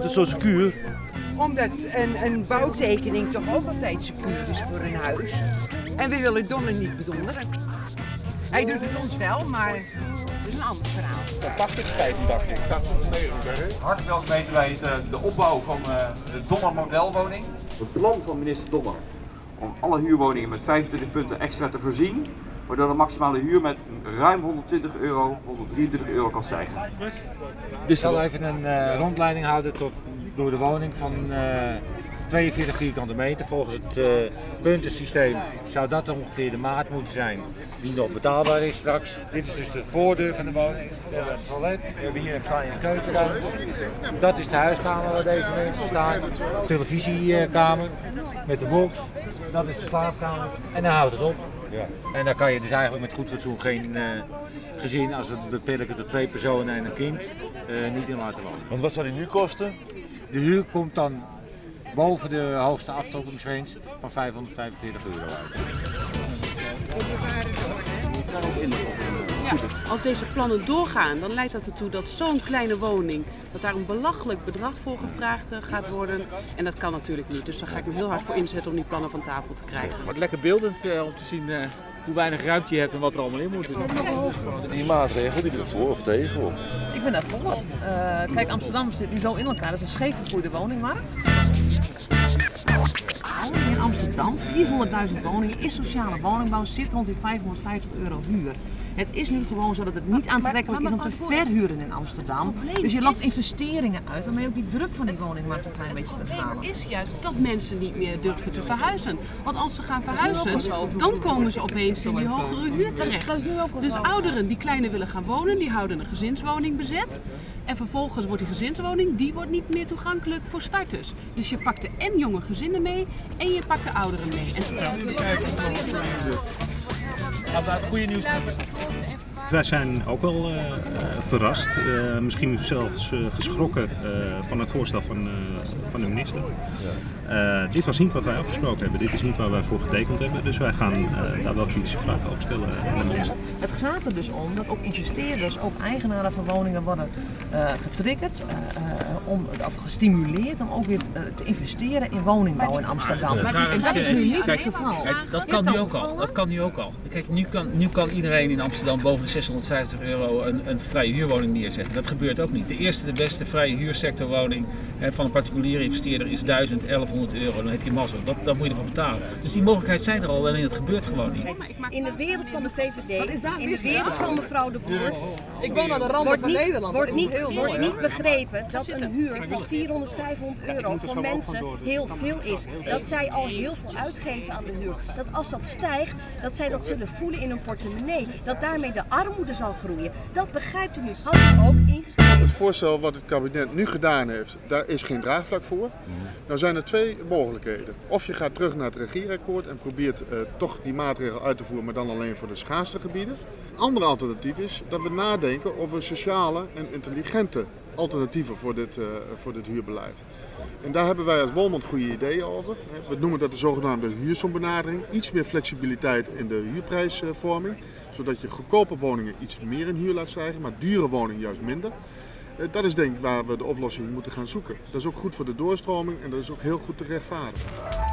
zo secuur? Omdat een, een bouwtekening toch ook altijd secuur is voor een huis. En we willen Donner niet bedonderen. Hij doet het ons wel, maar dat is een ander verhaal. 80, 85. 80, 90. Hartelijk welkom weten wij de, de opbouw van uh, de Donner modelwoning. Het plan van minister Donner om alle huurwoningen met 25 punten extra te voorzien, waardoor de maximale huur met ruim 120 euro, 123 euro kan stijgen. Dus ik zal even een uh, rondleiding houden tot, door de woning van uh, 42 vierkante meter. Volgens het uh, puntensysteem zou dat ongeveer de maat moeten zijn die nog betaalbaar is straks. Dit is dus de voordeur van de woning. We hebben een toilet, we hebben hier een kleine keukenruimte. Dat is de huiskamer waar deze mensen staan. Televisiekamer met de box. Dat is de slaapkamer. En dan houdt het op. Ja. En dan kan je dus eigenlijk met goed fatsoen geen uh, gezin, als we het beperken tot twee personen en een kind, uh, niet in laten wonen. Want wat zou die nu kosten? De huur komt dan boven de hoogste aftrokkingsgrens van 545 euro uit. Ja, als deze plannen doorgaan, dan leidt dat ertoe dat zo'n kleine woning, dat daar een belachelijk bedrag voor gevraagd gaat worden. En dat kan natuurlijk niet. Dus daar ga ik me heel hard voor inzetten om die plannen van tafel te krijgen. Het wordt lekker beeldend uh, om te zien uh, hoe weinig ruimte je hebt en wat er allemaal in moet. Die maatregel, die er voor of tegen? Of? Ik ben daar voor. Uh, kijk, Amsterdam zit nu zo in elkaar. Dat is een scheef gegroeide woningmarkt. In Amsterdam, 400.000 woningen, is sociale woningbouw, zit rond die 550 euro huur. Het is nu gewoon zo dat het niet aantrekkelijk is om te verhuren in Amsterdam. Dus je lokt investeringen uit waarmee je ook die druk van die woningmarkt een klein beetje kunt halen. is juist dat mensen niet meer durven te verhuizen. Want als ze gaan verhuizen, dan komen ze opeens in die hogere huur terecht. Dus ouderen die kleiner willen gaan wonen, die houden een gezinswoning bezet. En vervolgens wordt die gezinswoning, die wordt niet meer toegankelijk voor starters. Dus je pakt er en jonge gezinnen mee en je pakt de ouderen mee. En we het goede nieuws hebben. Wij zijn ook wel uh, verrast, uh, misschien zelfs uh, geschrokken van het voorstel van, van de minister. Ja. dit was niet wat wij afgesproken hebben, dit is niet waar wij voor getekend hebben, dus wij gaan daar wel kritische vragen over stellen aan de minister. Het gaat er dus om dat ook investeerders, ook eigenaren van woningen worden getriggerd, om, of gestimuleerd om ook weer te investeren in woningbouw in Amsterdam. En dat is nu niet het geval. Dat kan nu ook al. Dat kan nu ook al. Kijk, nu kan, nu kan iedereen in Amsterdam boven de 650 euro een, een vrije huurwoning neerzetten. Dat gebeurt ook niet. De eerste, de beste vrije huursectorwoning hè, van een particuliere investeerder is 1000, 1100 euro. Dan heb je mazzel. Dat, dat moet je ervoor betalen. Dus die mogelijkheid zijn er al, alleen het gebeurt gewoon niet. In de wereld van de VVD, in de wereld van mevrouw de Boer, ik woon aan de rand van niet, Nederland. Wordt niet, wordt niet begrepen dat een huur van 400, 500 euro voor mensen heel veel is. Dat zij al heel veel uitgeven aan de huur. Dat als dat stijgt, dat zij dat zullen voelen in hun portemonnee. Dat daarmee de armoede zal groeien. Dat begrijpt u nu. Had u ook ingegeven. Het voorstel wat het kabinet nu gedaan heeft, daar is geen draagvlak voor. Nou zijn er twee mogelijkheden. Of je gaat terug naar het regeerakkoord en probeert uh, toch die maatregel uit te voeren, maar dan alleen voor de schaarste gebieden. Een ander alternatief is dat we nadenken over sociale en intelligente alternatieven voor dit, uh, voor dit huurbeleid. En daar hebben wij als Wolmond goede ideeën over. We noemen dat de zogenaamde huursombenadering. Iets meer flexibiliteit in de huurprijsvorming. Zodat je goedkope woningen iets meer in huur laat stijgen, maar dure woningen juist minder. Dat is denk ik waar we de oplossing moeten gaan zoeken. Dat is ook goed voor de doorstroming en dat is ook heel goed te rechtvaardigen.